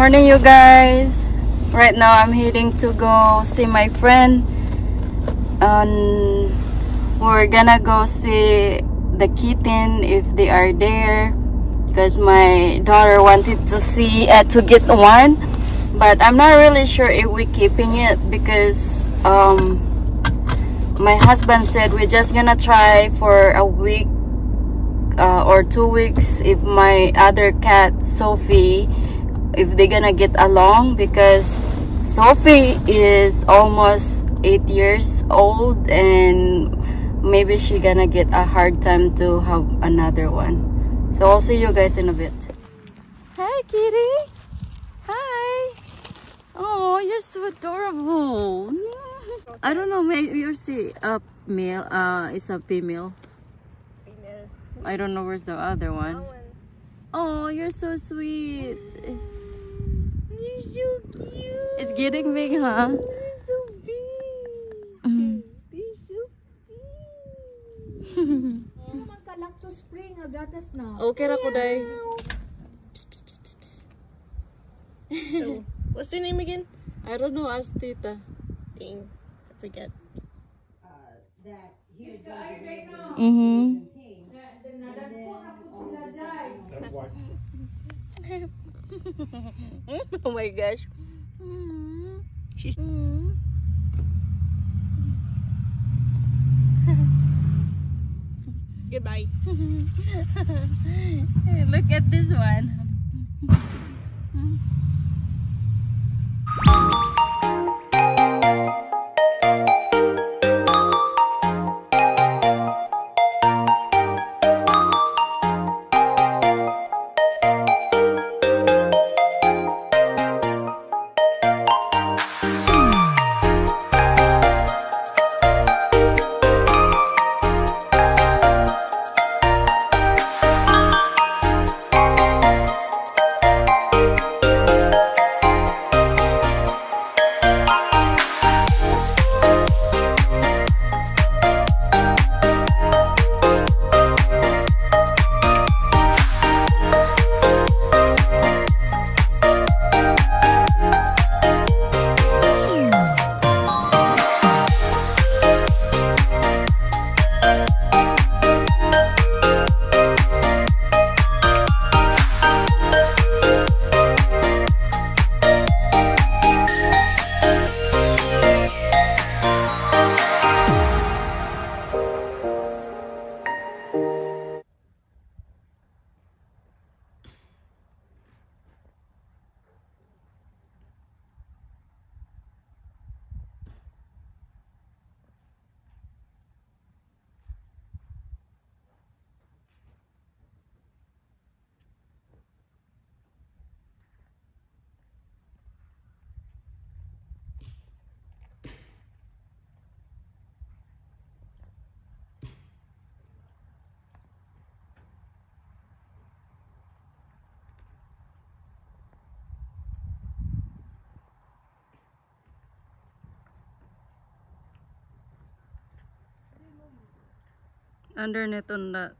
Morning you guys. Right now I'm heading to go see my friend. And we're gonna go see the kitten if they are there because my daughter wanted to see uh, to get one but I'm not really sure if we're keeping it because um, my husband said we're just gonna try for a week uh, or two weeks if my other cat Sophie if they're gonna get along because Sophie is almost eight years old and maybe she gonna get a hard time to have another one. So I'll see you guys in a bit. Hi kitty. Hi. Oh you're so adorable. I don't know maybe you see a male uh it's a female? Female. I don't know where's the other one. That one. oh you're so sweet. You're so cute. it's getting big huh You're so big. Mm. You're so big. Oh, naman spring agatas na. okay ra ko day So, what's the name again? I don't know ask tita Dang, I forget. mm-hmm oh my gosh. She's Goodbye. Look at this one. Underneath on that.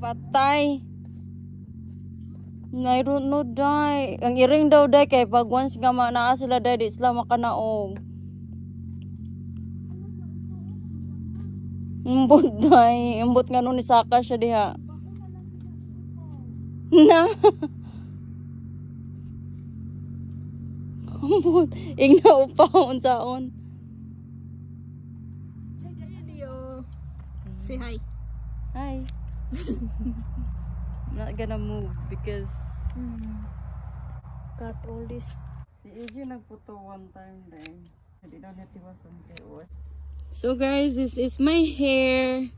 Patay. I don't know, day. Ang iring daw, day, kay pag once nga ma- naa sila, day, di sila makanaog. Imbot, day. Imbot nga nun ni Saka siya, diha. Na. Ambot. Igna upaw unsaon. Say hi. Hi. I'm not gonna move because mm. got all this. Si AJ nagputo one time then. Hindi daw niya tiwas on So guys, this is my hair.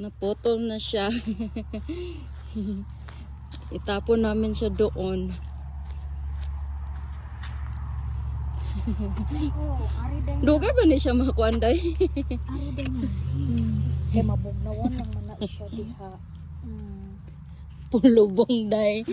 Naputol na siya. Itapon namin siya doon. Oh. Dugay ba ni siya makuanday? Ari din. Kaya mabugnawan lang man na siya diha. Mm. Pulubong day.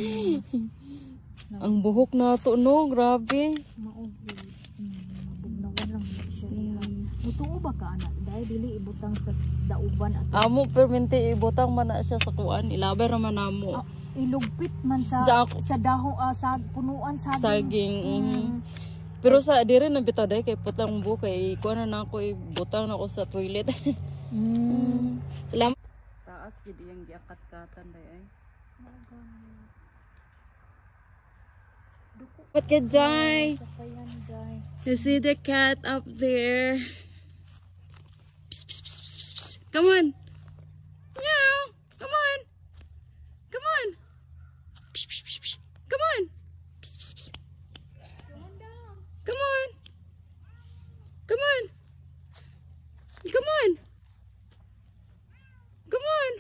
Ang buhok na to no, grabe. Maugi. Mm. Mabugnawan lang man siya diha. Mutuo ba ka anak? Dahil dili ibutang sa dauban at Amo permente ibutang man na siya sa kuan, ilaber man namo. Ah, ilugpit man sa Sa sa, ako- daho ah, sa punuan sa Saging. mhm. Pero sa dire na bitaw kay putlang buhok kay kuan na ako ibutang na ako sa toilet. Mm. Salamat. Taas gid yung giakat-katan day ay. What ka guy. You see the cat up there? Psst, psst, psst, psst, psst. Come on. Meow. Come on. Come on. Psst, psst, psst, psst. Come on. Come on. Come on. Come on. Come on.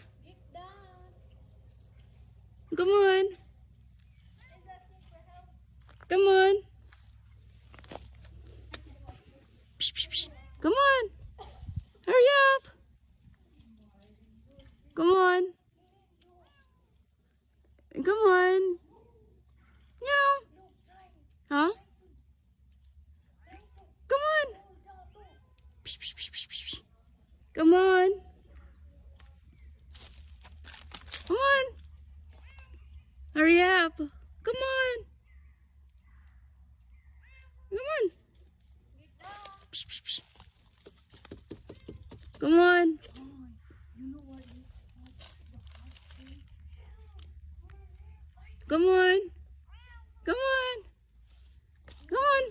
Come on. Come on. Come on. Hurry up. Come on. Come on. Meow. Huh? Come on. Come on. Hurry up. Come on. Come on. Psh, psh, psh. Come on. Come on. Come on. Come on.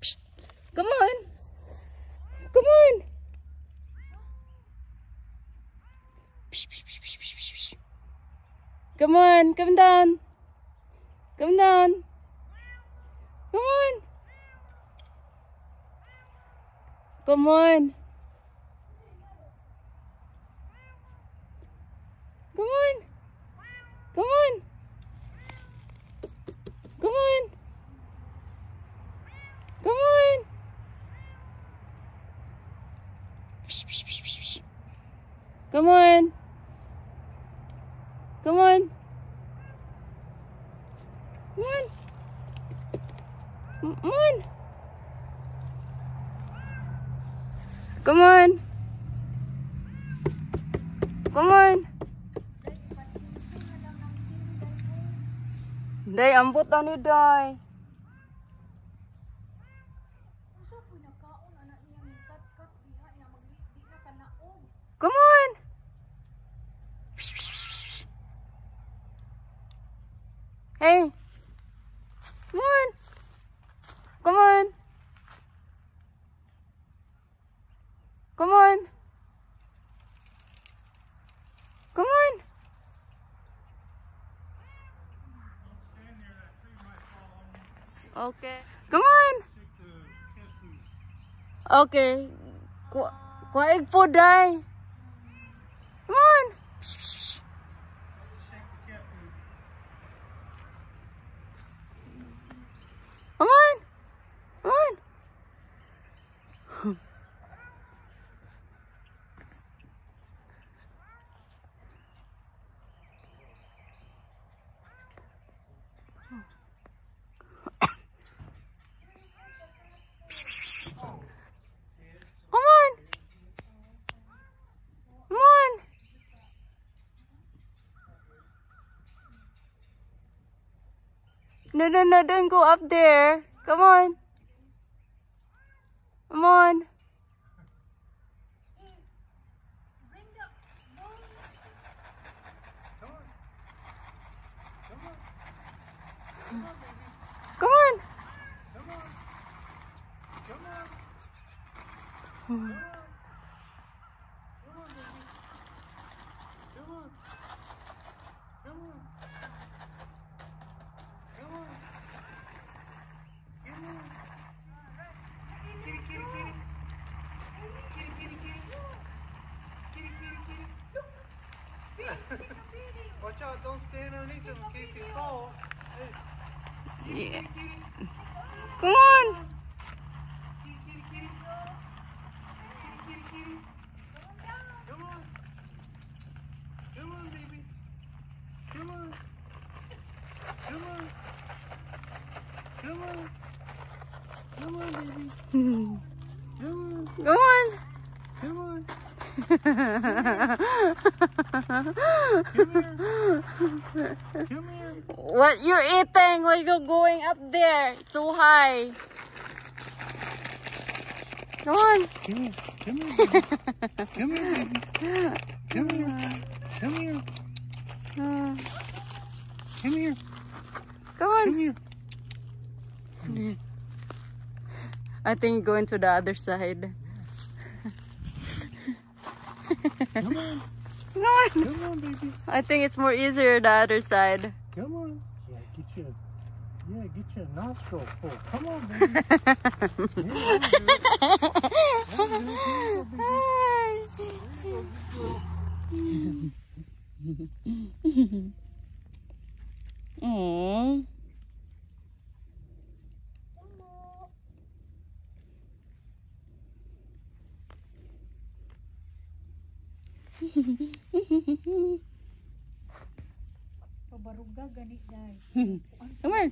Psst. Come on. Come on. Come on, come down. Come down. Come on. Come on. Come on. Come on. Come on. Come on. Psh, psh, psh, psh, psh. Come on. Come on. Come on. Mm, come on. Come on. Come on. Day, ambot na ni Day. Come on. Hey. Come on. Come on. Come on. Come on. Okay. Come on. Okay. Ku kuaig po, Day. Come on. Psh, psh, psh. Come on. Come on. Come on. Come on. No, no, no, don't go up there. Come on. Come on. Come on. Come on. Come on. Come on. Come on. Kitty, kitty, kitty. Kitty, kitty, kitty. Kitty, kitty, kitty. Watch out, don't stand underneath him in case he falls. Hey. Yeah. Come on. Come on, baby. Come on. Come on. Come on. Come on, baby. Come Come on. on. Come on. Come here. Come here. What you eating? Why you going up there? Too high. Come on. Come here. Come here, baby. Come here. Come here. Come here. Come here. Come on. Come here. I think going to the other side. Come on. Come on. Come on, baby. I think it's more easier the other side. Come on. Yeah, get your yeah, get your nostril full. Come on, baby. Yeah, that'll Pabaruga gani day. Come here.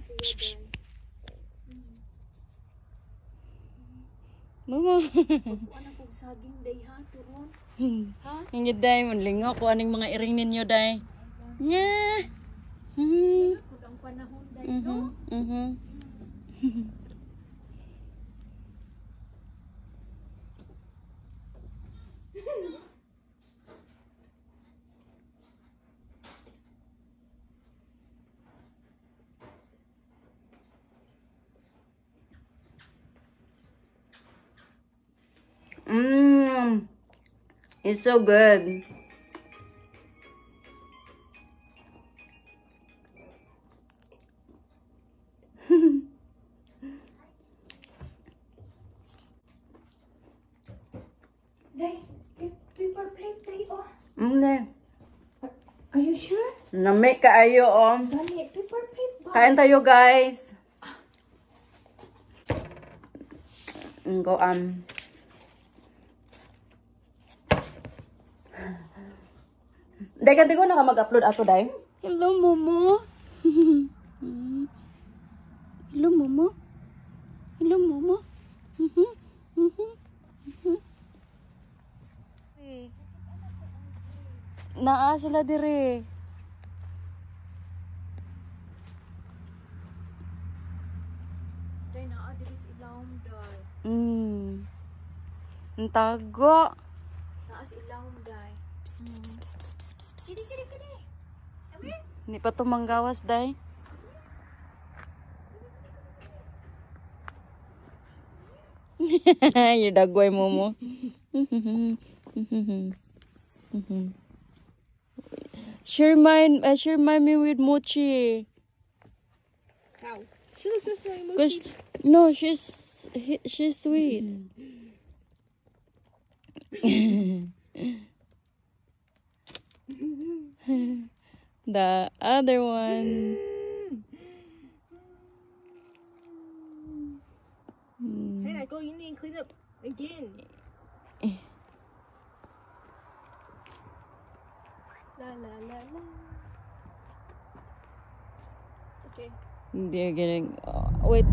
Mama. Ano kog saging day ha turon? Ha? Hindi day, manlingo ko aning mga iring ninyo day. Nga. Mhm. Kung ang panahon day Mhm. no? Mhm. It's so good. Day, pa- paper plate day oh. Mm, Are you sure? Nami kaayo om. Gani, paper plate ba? Kain tayo guys. Go um. Dai kan ko na ka mag-upload ato dai. Hello Momo. Hello Momo. Hello Momo. Naa sila dire. Day naa diri sa ilawom day. Mm. Ang tago. Naa sa ilawom day. Psst, psst, psst, psst, Hindi pa tumanggawas, day. Yung dagway mo mo. Share mine, uh, share mine me with Mochi. How? She looks just like Cause, no, she's, she's sweet. the other one. Hey, Nicole, you need to clean up again. la la la la. Okay. They're getting. Uh, wait.